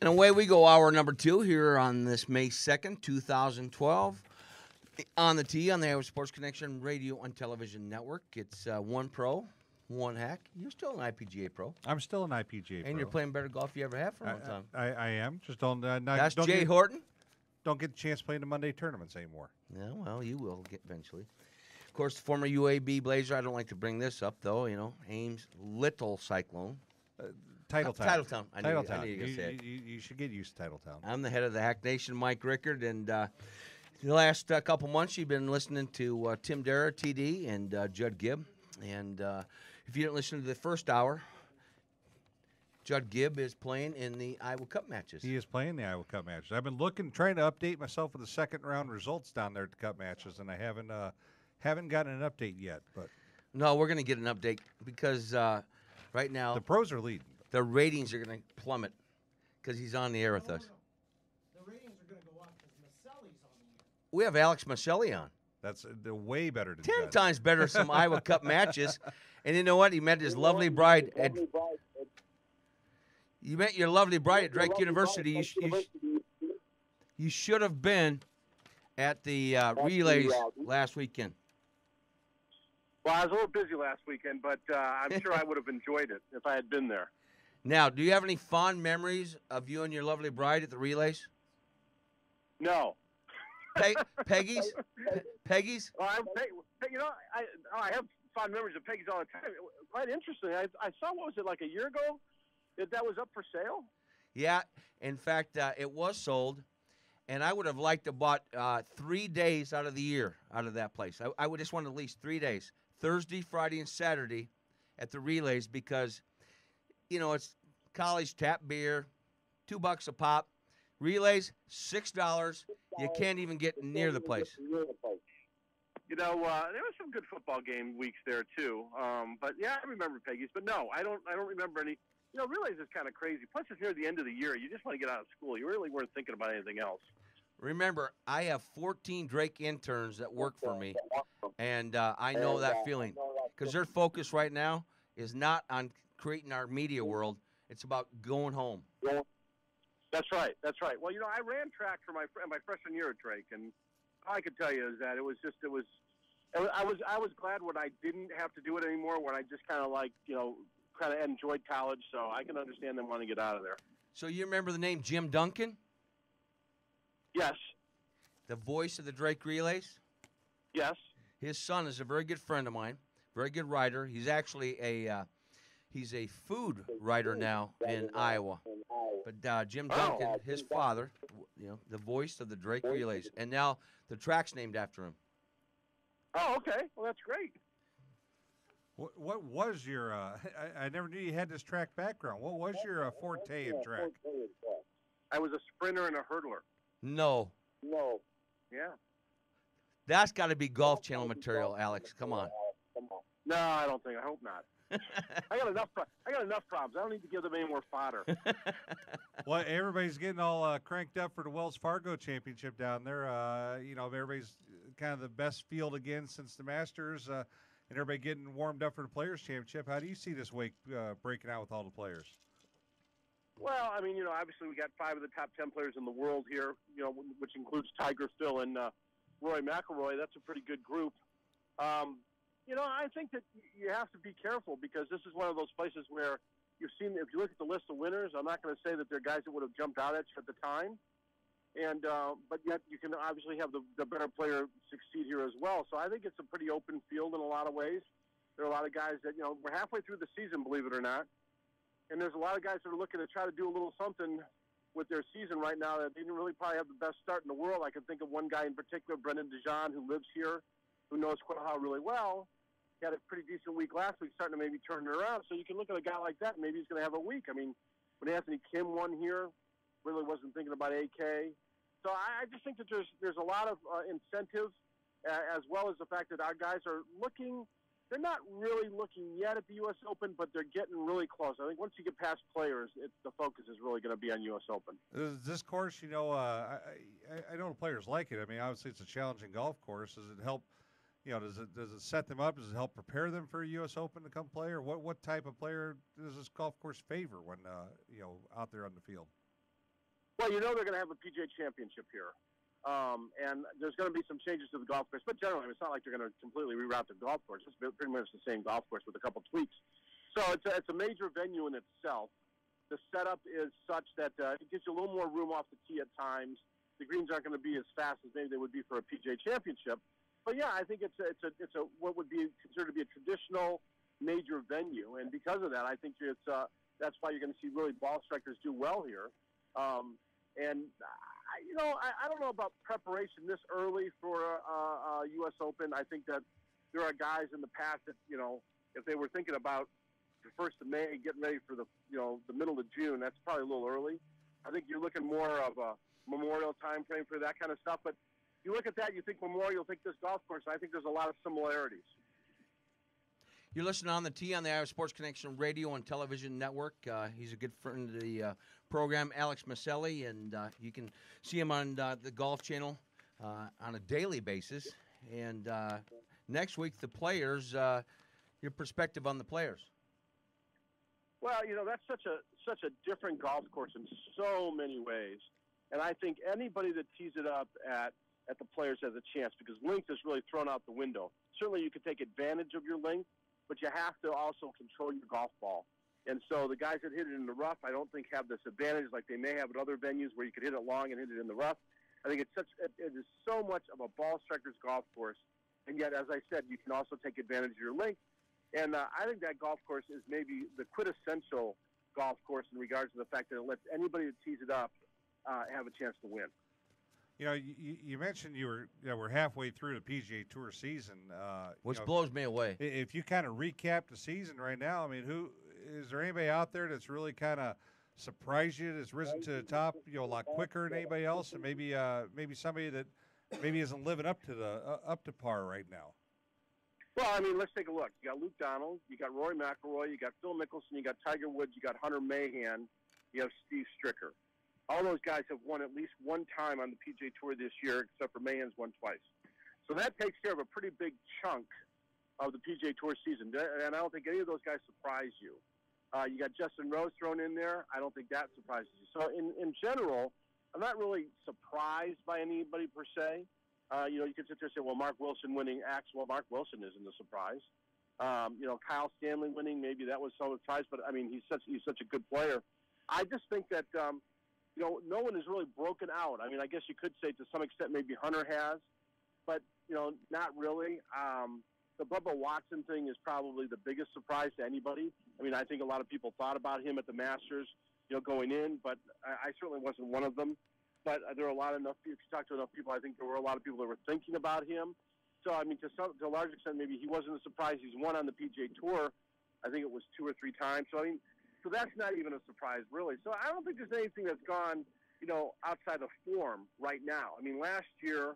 And away we go, hour number two here on this May 2nd, 2012. On the Tee on the Iowa Sports Connection radio and television network. It's uh, one pro, one hack. You're still an IPGA pro. I'm still an IPGA pro. And you're playing better golf you ever have for a I, long time. I, I am. Just don't. Uh, not, That's don't Jay get, Horton. Don't get the chance to play in the Monday tournaments anymore. Yeah, well, you will get eventually. Of course, the former UAB Blazer. I don't like to bring this up though. You know, Ames Little Cyclone. Titletown. Titletown. I you- I Titletown. knew you were gonna You, say it. you, you should get used to Titletown. I'm the head of the Hack Nation, Mike Rickord, and uh, the last uh, couple months you've been listening to uh, Tim Dara, TD, and uh, Judd Gibb. And uh, if you didn't listen to the first hour, Judd Gibb is playing in the Iowa Cup matches. He is playing the Iowa Cup matches. I've been looking, trying to update myself with the second round results down there at the Cup matches, and I haven't uh, haven't gotten an update yet. But No, we're going to get an update because uh, right now the pros are leading. The ratings are going to plummet because he's on the air with us. The ratings are going to go up because Miceli's on the air. We have Alex Miceli on. That's uh, they're way better than Ten Judd. times better some Iowa Cup matches. And you know what? He met his lovely bride at. You met your lovely bride at Drake University. You, sh- you, sh- you should have been at the uh, relays last weekend. Well, I was a little busy last weekend, but uh, I'm sure I would have enjoyed it if I had been there. Now, do you have any fond memories of you and your lovely bride at the relays? No. Pe- Peggy's? Pe- Peggy's? Well, I, Peg- you know, I oh, I have fond memories of Peggy's all the time. Quite interesting. I, I saw what was it like a year ago that that was up for sale. Yeah. In fact, uh, it was sold, and I would have liked to bought uh, three days out of the year out of that place. I, I would just want at least three days: Thursday, Friday, and Saturday at the relays because, you know, it's college tap beer, two bucks a pop. Relays, six dollars. You can't even get near the place. You know, uh, there was some good football game weeks there too. Um, but yeah, I remember Peggy's. But no, I don't. I don't remember any. You know, relays is kind of crazy. Plus, it's near the end of the year. You just want to get out of school. You really weren't thinking about anything else. Remember, I have 14 Drake interns that work for me, and uh, I know that feeling because their focus right now is not on creating our media world. It's about going home. Yeah. That's right. That's right. Well, you know, I ran track for my my freshman year at Drake, and all I could tell you is that it was just it was. it was- I was I was glad when I didn't have to do it anymore. When I just kind of like you know kind of enjoyed college, so I can understand them wanting to get out of there. So you remember the name Jim Duncan, Yes, the voice of the Drake Relays? yes. His son is a very good friend of mine, very good writer. He's actually a uh, he's a food writer now in Iowa. But uh, Jim. Duncan, his father, you know, the voice of the Drake Relays, and now the track's named after him. Oh, okay. Well, that's great. What, what was your? Uh, I, I never knew you had this track background. What was your uh, forte in track? I was a sprinter and a hurdler. No, No. Yeah. that's got to be Golf Channel material, Alex. Come on. No, I don't think. I hope not. I got enough. I got enough problems. I don't need to give them any more fodder. Well, everybody's getting all uh, cranked up for the Wells Fargo Championship down there. Uh, you know, everybody's kind of the best field again since the Masters, uh, and everybody getting warmed up for the Players Championship. How do you see this week uh, breaking out with all the players? Well, I mean, you know, obviously we got five of the top ten players in the world here. You know, which includes Tiger, Phil, and uh, Rory McIlroy. That's a pretty good group. Um, you know, I think that you have to be careful because this is one of those places where you've seen. If you look at the list of winners, I'm not going to say that they're guys that would have jumped out at you at the time, and uh, but yet you can obviously have the, the better player succeed here as well. So I think it's a pretty open field in a lot of ways. There are a lot of guys that you know we're halfway through the season, believe it or not, and there's a lot of guys that are looking to try to do a little something with their season right now that didn't really probably have the best start in the world. I can think of one guy in particular, Brendon de Jonge, who lives here, who knows Quail really well. He had a pretty decent week last week, starting to maybe turn it around. So you can look at a guy like that, maybe he's going to have a week. I mean, when Anthony Kim won here, really wasn't thinking about AK. So I, I just think that there's there's a lot of uh, incentive, uh, as well as the fact that our guys are looking. They're not really looking yet at the U.S. Open, but they're getting really close. I think once you get past players, it's, the focus is really going to be on U.S. Open. Is this course, you know, uh, I, I, I know players like it. I mean, obviously it's a challenging golf course. Does it help? You know, does it does it set them up? Does it help prepare them for a U.S. Open to come play, or what what type of player does this golf course favor when uh, you know out there on the field? Well, you know they're going to have a PGA Championship here, um, and there's going to be some changes to the golf course. But generally, it's not like they're going to completely reroute the golf course. It's pretty much the same golf course with a couple tweaks. So it's a, it's a major venue in itself. The setup is such that uh, it gives you a little more room off the tee at times. The greens aren't going to be as fast as maybe they would be for a PGA Championship. But yeah, I think it's a, it's a it's a what would be considered to be a traditional major venue, and because of that, I think it's uh, that's why you're going to see really ball strikers do well here. Um, and I, you know, I, I don't know about preparation this early for uh, uh, U.S. Open. I think that there are guys in the past that you know, if they were thinking about the first of May, getting ready for the you know the middle of June, that's probably a little early. I think you're looking more of a Memorial time frame for that kind of stuff, but you look at that, you think Memorial, You'll think this golf course. I think there's a lot of similarities. You're listening on the Tee on the Iowa Sports Connection radio and television network. Uh, he's a good friend of the uh, program, Alex Miceli, and uh, you can see him on uh, the Golf Channel uh, on a daily basis. And uh, next week, the players, your perspective on the players. Well, you know that's such a such a different golf course in so many ways, and I think anybody that tees it up at at the players has a chance because length is really thrown out the window. Certainly, you can take advantage of your length, but you have to also control your golf ball. And so the guys that hit it in the rough, I don't think have this advantage like they may have at other venues where you could hit it long and hit it in the rough. I think it's such it, is so much of a ball striker's golf course, and yet, as I said, you can also take advantage of your length. And uh, I think that golf course is maybe the quintessential golf course in regards to the fact that it lets anybody that tees it up uh, have a chance to win. You know, you, you mentioned you were you know, we're halfway through the PGA Tour season, uh, which you know, blows me away. If you kind of recap the season right now, I mean, who is there anybody out there that's really kind of surprised you, that's risen to the top, you know, a lot quicker than anybody else, and maybe uh, maybe somebody that maybe isn't living up to the uh, up to par right now? Well, I mean, let's take a look. You got Luke Donald, you got Rory McIlroy, you got Phil Mickelson, you got Tiger Woods, you got Hunter Mahan, you have Steve Stricker all those guys have won at least one time on the PGA Tour this year, except for Mahan's won twice. So that takes care of a pretty big chunk of the PGA Tour season, and I don't think any of those guys surprise you. Uh, you got Justin Rose thrown in there. I don't think that surprises you. So in in general, I'm not really surprised by anybody per se. Uh, you know, you could sit there and say, well, Mark Wilson winning X. Well, Mark Wilson isn't a surprise. Um, you know, Kyle Stanley winning, maybe that was some surprise, but I mean, he's such he's such a good player. I just think that um, you know, no one has really broken out. I mean, I guess you could say to some extent maybe Hunter has, but you know, not really. Um, the Bubba Watson thing is probably the biggest surprise to anybody. I mean, I think a lot of people thought about him at the Masters, you know, going in, but I, I certainly wasn't one of them. But there are a lot of enough. If you talk to enough people, I think there were a lot of people that were thinking about him. So I mean, to some, to a large extent, maybe he wasn't a surprise. He's won on the PGA Tour. I think it was two or three times. So I mean, so that's not even a surprise, really. So I don't think there's anything that's gone, you know, outside of form right now. I mean, last year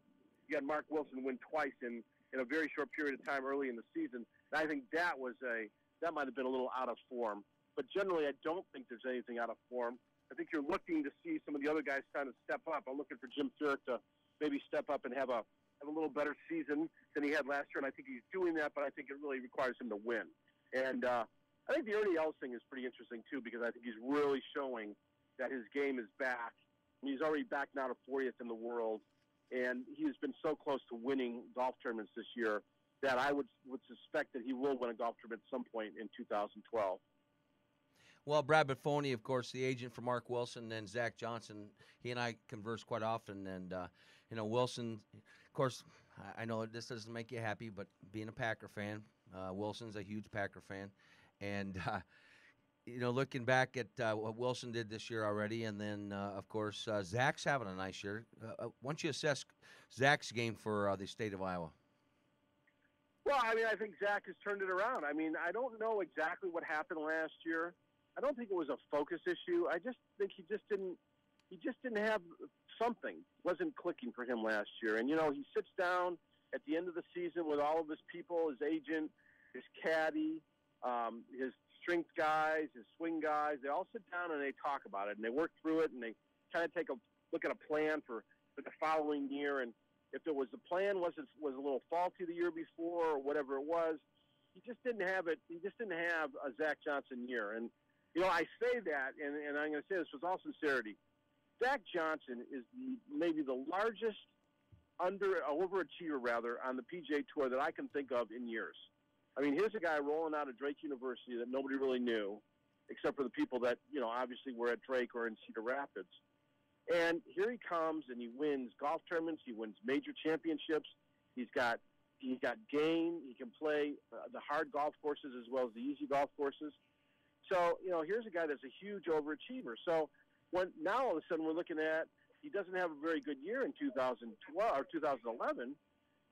you had Mark Wilson win twice in in a very short period of time early in the season. And I think that was a that might have been a little out of form. But generally, I don't think there's anything out of form. I think you're looking to see some of the other guys kind of step up. I'm looking for Jim Furyk to maybe step up and have a have a little better season than he had last year, and I think he's doing that. But I think it really requires him to win. And uh, I think the Ernie Els thing is pretty interesting too because I think he's really showing that his game is back. He's already back now to 40th in the world, and he's been so close to winning golf tournaments this year that I would would suspect that he will win a golf tournament at some point in 2012. Well, Brad Buffoni, of course, the agent for Mark Wilson, and Zach Johnson, he and I converse quite often. And, uh, you know, Wilson, of course, I know this doesn't make you happy, but being a Packer fan, uh, Wilson's a huge Packer fan. And uh, you know, looking back at uh, what Wilson did this year already, and then uh, of course uh, Zach's having a nice year. Uh, uh, once you assess Zach's game for the state of Iowa. Well, I mean, I think Zach has turned it around. I mean, I don't know exactly what happened last year. I don't think it was a focus issue. I just think he just didn't. He just didn't have something wasn't clicking for him last year. And you know, he sits down at the end of the season with all of his people, his agent, his caddy, um, his strength guys, his swing guys, they all sit down and they talk about it and they work through it and they kind of take a look at a plan for, for the following year. And if there was the plan was it was a little faulty the year before or whatever it was, he just didn't have it. He just didn't have a Zach Johnson year. And you know, I say that, and, and I'm going to say this with all sincerity. Zach Johnson is maybe the largest under overachiever rather on the PGA Tour that I can think of in years. I mean, here's a guy rolling out of Drake University that nobody really knew, except for the people that you know obviously were at Drake or in Cedar Rapids. And here he comes and he wins golf tournaments. He wins major championships. He's got he's got game. He can play uh, the hard golf courses as well as the easy golf courses. So you know, here's a guy that's a huge overachiever. So when now all of a sudden we're looking at he doesn't have a very good year in 2012 or 2011,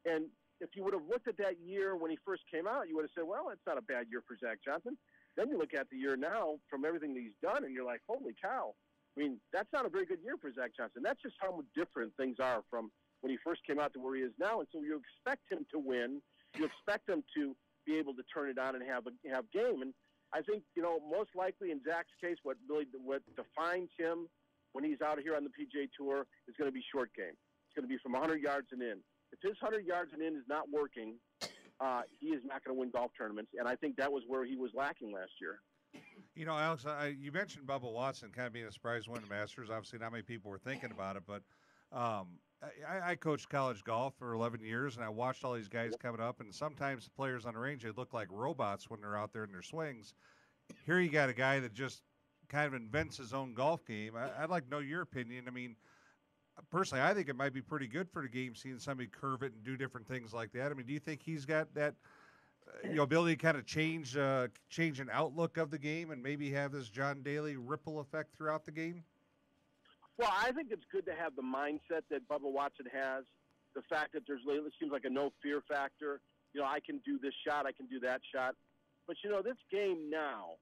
and if you would have looked at that year when he first came out, you would have said, well, it's not a bad year for Zach Johnson. Then you look at the year now from everything that he's done, and you're like, holy cow. I mean, that's not a very good year for Zach Johnson. That's just how different things are from when he first came out to where he is now. And so you expect him to win. You expect him to be able to turn it on and have a, have game. And I think you know most likely in Zach's case, what really what defines him when he's out here on the PGA Tour is going to be short game. It's going to be from 100 yards and in. If his 100 yards and in is not working, uh, he is not going to win golf tournaments. And I think that was where he was lacking last year. You know, Alex, I, you mentioned Bubba Watson kind of being a surprise win the Masters. Obviously, not many people were thinking about it, but um, I, I, coached college golf for 11 years, and I watched all these guys coming up. And sometimes the players on the range they look like robots when they're out there in their swings. Here you got a guy that just kind of invents his own golf game. I, would like to know your opinion. I mean, personally, I think it might be pretty good for the game seeing somebody curve it and do different things like that. I mean, do you think he's got that? Uh, you know, ability to kind of change uh, change an outlook of the game and maybe have this John Daly ripple effect throughout the game? Well, I think it's good to have the mindset that Bubba Watson has. The fact that there's it seems like a no fear factor. You know, I can do this shot, I can do that shot. But you know, this game now,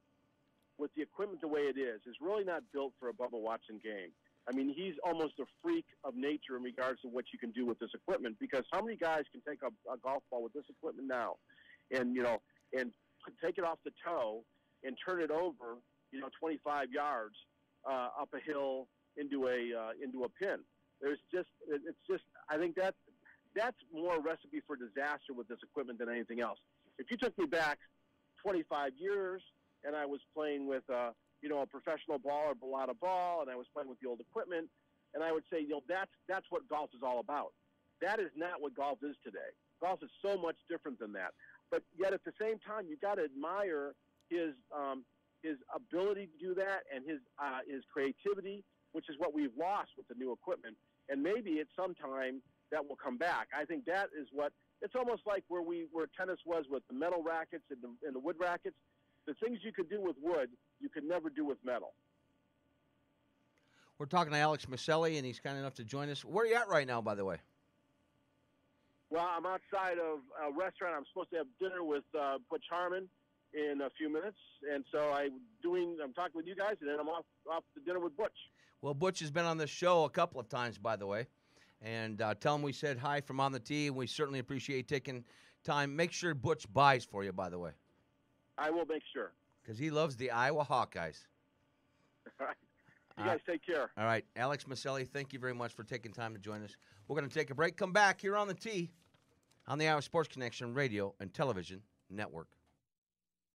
with the equipment the way it is, is really not built for a Bubba Watson game. I mean, he's almost a freak of nature in regards to what you can do with this equipment. Because how many guys can take a, a golf ball with this equipment now, and you know, and take it off the toe and turn it over, you know, 25 yards uh, up a hill into a uh, into a pin. There's just it's just I think that that's more a recipe for disaster with this equipment than anything else. If you took me back 25 years and I was playing with uh, you know, a professional ball or balata ball, and I was playing with the old equipment, and I would say, you know, that's that's what golf is all about. That is not what golf is today. Golf is so much different than that. But yet, at the same time, you got to admire his um, his ability to do that and his uh, his creativity, which is what we've lost with the new equipment. And maybe at some time that will come back. I think that is what it's almost like where we where tennis was with the metal rackets and the, and the wood rackets the things you could do with wood, you could never do with metal. We're talking to Alex Miceli, and he's kind enough to join us. Where are you at right now, by the way? Well, I'm outside of a restaurant. I'm supposed to have dinner with uh, Butch Harmon in a few minutes, and so I'm doing. I'm talking with you guys, and then I'm off off to dinner with Butch. Well, Butch has been on this show a couple of times, by the way, and uh, tell him we said hi from on the tee. We certainly appreciate taking time. Make sure Butch buys for you, by the way. I will make sure. Because he loves the Iowa Hawkeyes. All right. You guys uh, take care. All right. Alex Miceli, thank you very much for taking time to join us. We're going to take a break. Come back here on the Tee on the Iowa Sports Connection radio and television network.